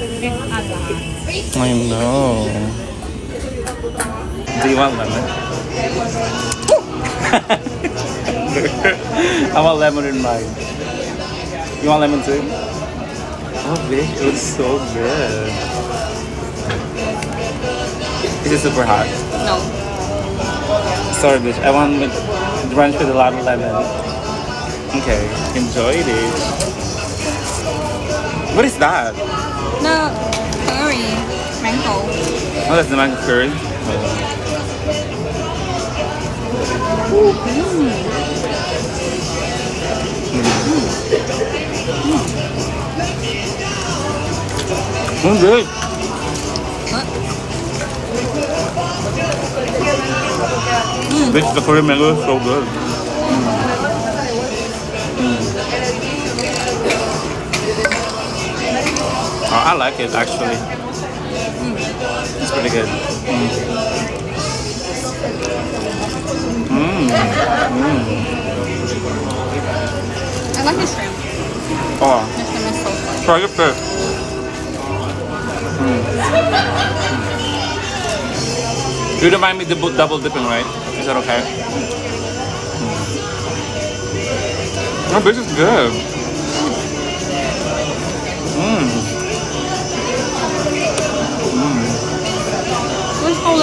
I know. Do you want lemon? I want lemon in mine. You want lemon too? Oh, bitch, it was so good. Is it super hot? No. Sorry, bitch. I want with ranch with a lot of lemon. Okay, enjoy it. What is that? No. Curry. Mango. Oh, that's the mango curry. Mm, mm. mm. good. Mm. Bitch, the curry mango is so good. Oh, I like it actually. It's pretty good. Mm. I like the shrimp. Oh, The shrimp is so good. try it first. Mm. You don't mind me double, double dipping, right? Is that okay? Mm. Oh, this is good. Mmm.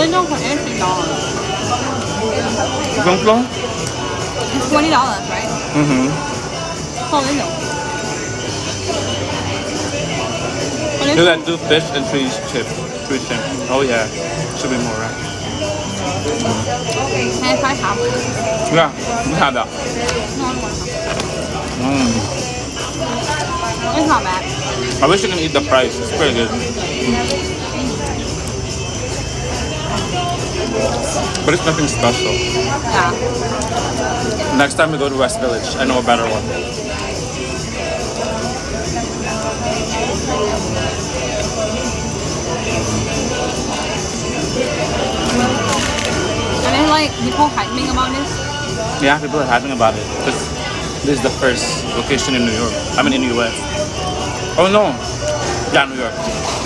Little for eighty dollars. Don't? It's twenty dollars, right? Mm-hmm. Whole little. But Do that, do fish and three chip. Three shrimp. Oh yeah. Should be more, right? Can I try half? Yeah, you have that. No, I don't want. Mm. It's not bad. I wish you can eat the price. It's pretty good. But it's nothing special. Yeah. Next time we go to West Village, I know a better one. And then like people hyping about this. Yeah, people are having about it. This, this is the first location in New York. I mean in the US. Oh no. Yeah, New York.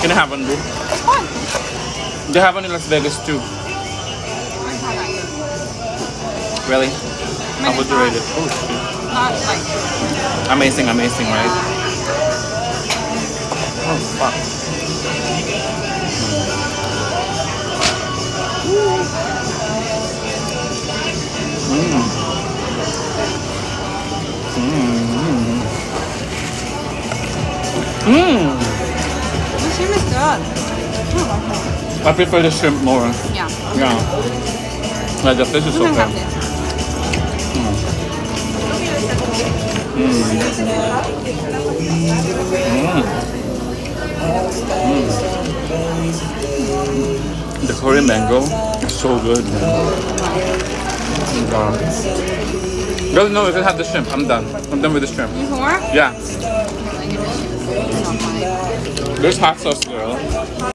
Can I have one, boo? Fun. They have one in Las Vegas too. Really? I How mean, would it's you not, rate it? Oh, shit. not like Amazing, amazing, right? Oh, fuck. Mm. Mm. Mm. the shrimp is good. I prefer the shrimp more. Yeah. Yeah. Like the fish is I'm okay. Mm. The Korean mango is so good, man. Wow. Girl, no, you can have the shrimp. I'm done. I'm done with the shrimp. You sure? Yeah. Like, it's not fine. There's hot sauce, girl.